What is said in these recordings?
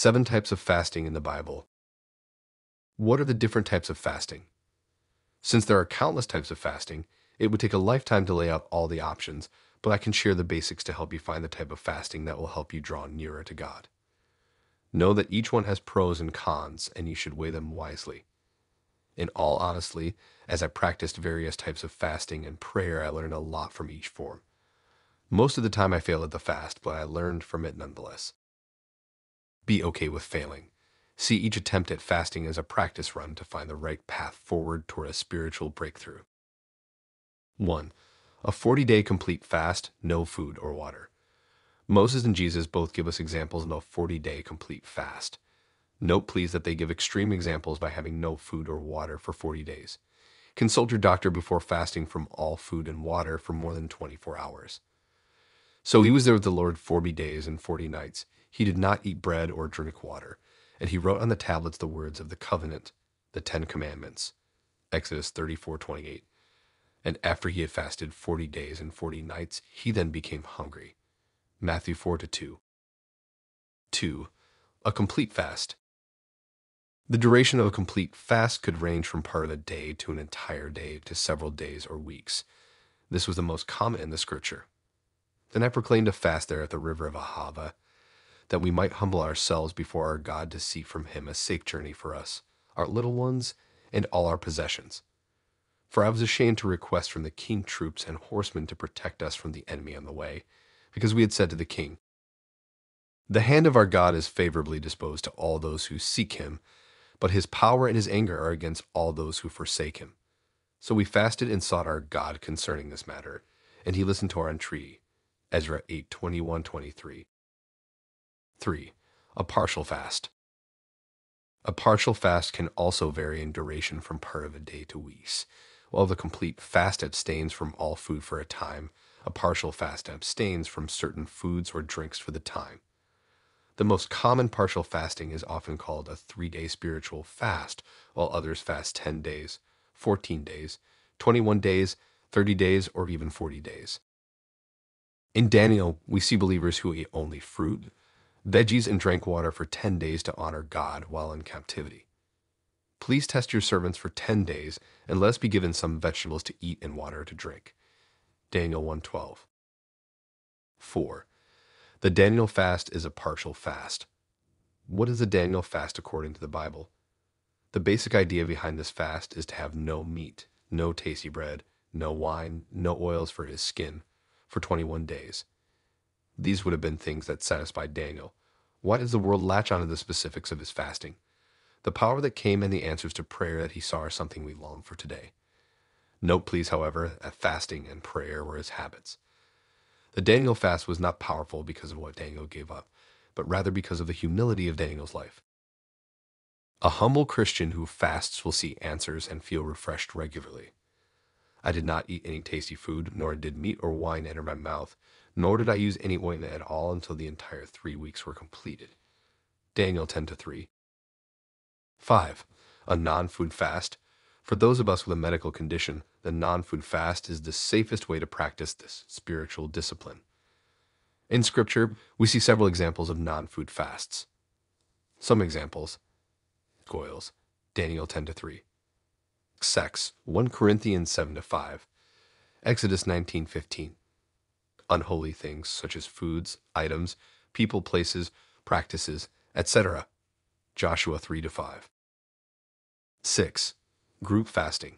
Seven types of fasting in the Bible. What are the different types of fasting? Since there are countless types of fasting, it would take a lifetime to lay out all the options, but I can share the basics to help you find the type of fasting that will help you draw nearer to God. Know that each one has pros and cons, and you should weigh them wisely. In all honesty, as I practiced various types of fasting and prayer, I learned a lot from each form. Most of the time I failed at the fast, but I learned from it nonetheless. Be okay with failing. See each attempt at fasting as a practice run to find the right path forward toward a spiritual breakthrough. 1. A 40 day complete fast, no food or water. Moses and Jesus both give us examples of a 40 day complete fast. Note, please, that they give extreme examples by having no food or water for 40 days. Consult your doctor before fasting from all food and water for more than 24 hours. So he was there with the Lord 40 days and 40 nights. He did not eat bread or drink water and he wrote on the tablets the words of the covenant, the Ten Commandments. Exodus 34:28. And after he had fasted 40 days and 40 nights, he then became hungry. Matthew 4 to 2. 2. A complete fast. The duration of a complete fast could range from part of a day to an entire day to several days or weeks. This was the most common in the scripture. Then I proclaimed a fast there at the river of Ahava that we might humble ourselves before our God to seek from him a safe journey for us, our little ones, and all our possessions. For I was ashamed to request from the king troops and horsemen to protect us from the enemy on the way, because we had said to the king, The hand of our God is favorably disposed to all those who seek him, but his power and his anger are against all those who forsake him. So we fasted and sought our God concerning this matter, and he listened to our entreaty. Ezra 8 21 23. 3. A partial fast. A partial fast can also vary in duration from part of a day to weeks. While the complete fast abstains from all food for a time, a partial fast abstains from certain foods or drinks for the time. The most common partial fasting is often called a three day spiritual fast, while others fast 10 days, 14 days, 21 days, 30 days, or even 40 days. In Daniel, we see believers who eat only fruit, veggies, and drank water for 10 days to honor God while in captivity. Please test your servants for 10 days and let us be given some vegetables to eat and water to drink. Daniel 1:12. 4. The Daniel fast is a partial fast. What is the Daniel fast according to the Bible? The basic idea behind this fast is to have no meat, no tasty bread, no wine, no oils for his skin for 21 days. These would have been things that satisfied Daniel. Why does the world latch onto the specifics of his fasting? The power that came and the answers to prayer that he saw are something we long for today. Note, please, however, that fasting and prayer were his habits. The Daniel fast was not powerful because of what Daniel gave up, but rather because of the humility of Daniel's life. A humble Christian who fasts will see answers and feel refreshed regularly. I did not eat any tasty food, nor did meat or wine enter my mouth, nor did I use any ointment at all until the entire three weeks were completed. Daniel 10 to 3. 5. A non food fast. For those of us with a medical condition, the non food fast is the safest way to practice this spiritual discipline. In Scripture, we see several examples of non food fasts. Some examples Goils, Daniel 10 to 3. Sex, 1 Corinthians 7 to 5. Exodus 19 15 unholy things such as foods, items, people, places, practices, etc. Joshua 3 to 5. 6. Group fasting.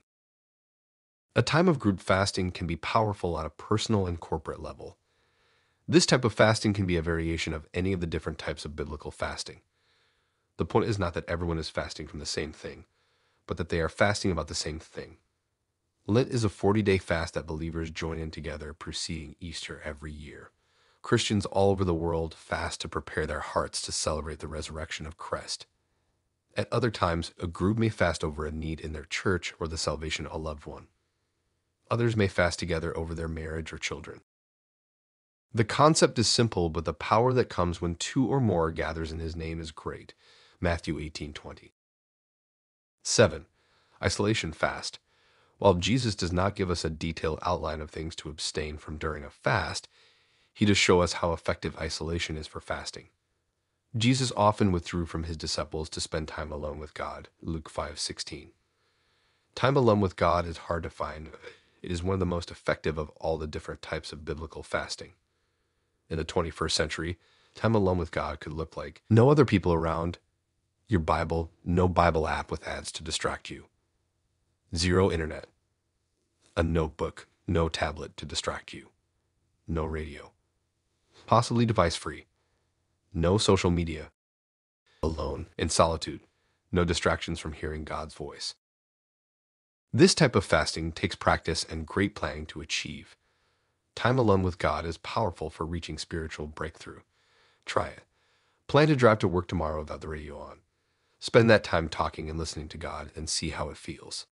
A time of group fasting can be powerful on a personal and corporate level. This type of fasting can be a variation of any of the different types of biblical fasting. The point is not that everyone is fasting from the same thing, but that they are fasting about the same thing. Lent is a 40 day fast that believers join in together preceding Easter every year. Christians all over the world fast to prepare their hearts to celebrate the resurrection of Christ. At other times, a group may fast over a need in their church or the salvation of a loved one. Others may fast together over their marriage or children. The concept is simple, but the power that comes when two or more gathers in his name is great. Matthew 18:20. 7. Isolation fast. While Jesus does not give us a detailed outline of things to abstain from during a fast, he does show us how effective isolation is for fasting. Jesus often withdrew from his disciples to spend time alone with God. Luke 5:16. Time alone with God is hard to find. It is one of the most effective of all the different types of biblical fasting. In the 21st century, time alone with God could look like no other people around, your Bible, no Bible app with ads to distract you, zero internet, a notebook, no tablet to distract you, no radio, possibly device free, no social media, alone, in solitude, no distractions from hearing God's voice. This type of fasting takes practice and great planning to achieve. Time alone with God is powerful for reaching spiritual breakthrough. Try it. Plan to drive to work tomorrow without the radio on. Spend that time talking and listening to God and see how it feels.